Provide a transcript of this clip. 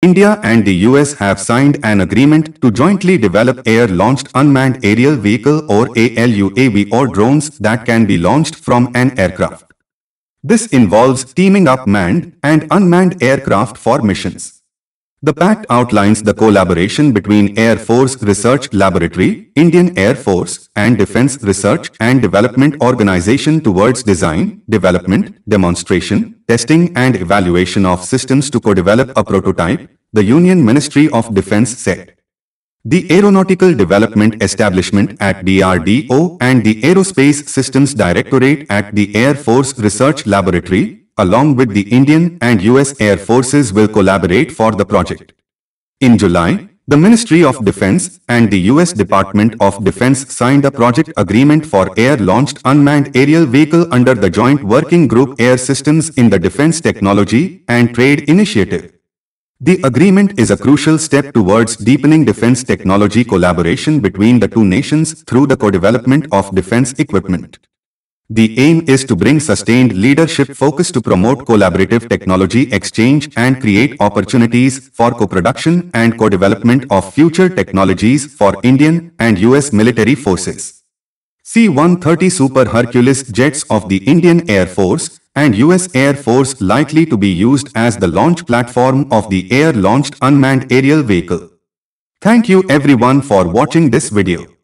India and the US have signed an agreement to jointly develop air-launched unmanned aerial vehicle or ALUAV or drones that can be launched from an aircraft. This involves teaming up manned and unmanned aircraft for missions. The pact outlines the collaboration between Air Force Research Laboratory, Indian Air Force, and Defense Research and Development Organization towards design, development, demonstration, testing and evaluation of systems to co-develop a prototype, the Union Ministry of Defense said. The Aeronautical Development Establishment at DRDO and the Aerospace Systems Directorate at the Air Force Research Laboratory along with the Indian and US Air Forces will collaborate for the project. In July, the Ministry of Defense and the US Department of Defense signed a project agreement for air-launched unmanned aerial vehicle under the Joint Working Group Air Systems in the Defense Technology and Trade Initiative. The agreement is a crucial step towards deepening defense technology collaboration between the two nations through the co-development of defense equipment. The aim is to bring sustained leadership focus to promote collaborative technology exchange and create opportunities for co-production and co-development of future technologies for Indian and US military forces. C-130 Super Hercules jets of the Indian Air Force and US Air Force likely to be used as the launch platform of the air-launched unmanned aerial vehicle. Thank you everyone for watching this video.